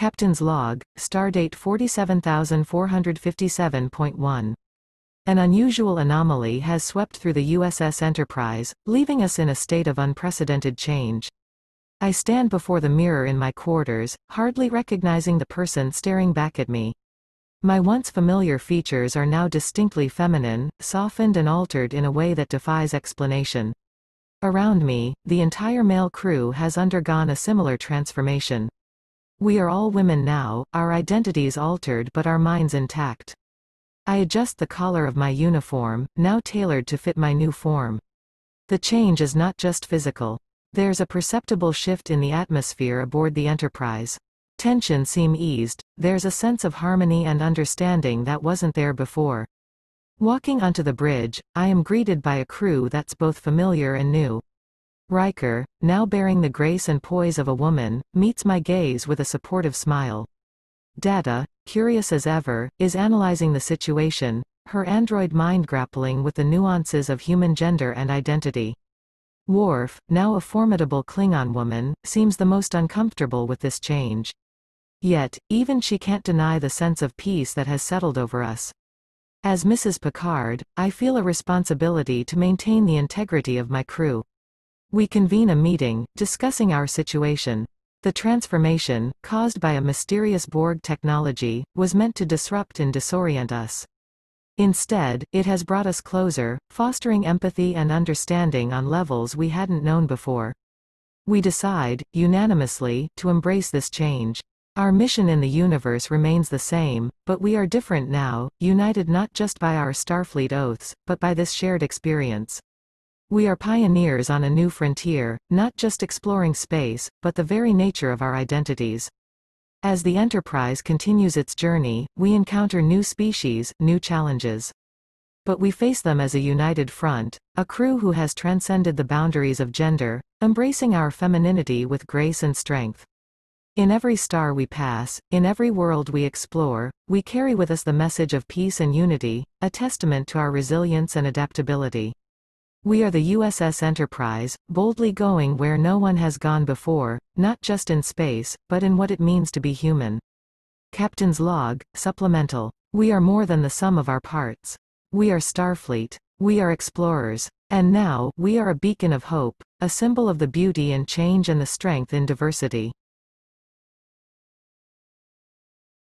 Captain's Log, Stardate 47457.1. An unusual anomaly has swept through the USS Enterprise, leaving us in a state of unprecedented change. I stand before the mirror in my quarters, hardly recognizing the person staring back at me. My once familiar features are now distinctly feminine, softened and altered in a way that defies explanation. Around me, the entire male crew has undergone a similar transformation. We are all women now, our identities altered but our minds intact. I adjust the collar of my uniform, now tailored to fit my new form. The change is not just physical. There's a perceptible shift in the atmosphere aboard the Enterprise. Tension seem eased, there's a sense of harmony and understanding that wasn't there before. Walking onto the bridge, I am greeted by a crew that's both familiar and new. Riker, now bearing the grace and poise of a woman, meets my gaze with a supportive smile. Data, curious as ever, is analyzing the situation, her android mind grappling with the nuances of human gender and identity. Worf, now a formidable Klingon woman, seems the most uncomfortable with this change. Yet, even she can't deny the sense of peace that has settled over us. As Mrs. Picard, I feel a responsibility to maintain the integrity of my crew. We convene a meeting, discussing our situation. The transformation, caused by a mysterious Borg technology, was meant to disrupt and disorient us. Instead, it has brought us closer, fostering empathy and understanding on levels we hadn't known before. We decide, unanimously, to embrace this change. Our mission in the universe remains the same, but we are different now, united not just by our Starfleet oaths, but by this shared experience. We are pioneers on a new frontier, not just exploring space, but the very nature of our identities. As the Enterprise continues its journey, we encounter new species, new challenges. But we face them as a united front, a crew who has transcended the boundaries of gender, embracing our femininity with grace and strength. In every star we pass, in every world we explore, we carry with us the message of peace and unity, a testament to our resilience and adaptability. We are the USS Enterprise, boldly going where no one has gone before, not just in space, but in what it means to be human. Captain's Log, Supplemental. We are more than the sum of our parts. We are Starfleet. We are explorers. And now, we are a beacon of hope, a symbol of the beauty and change and the strength in diversity.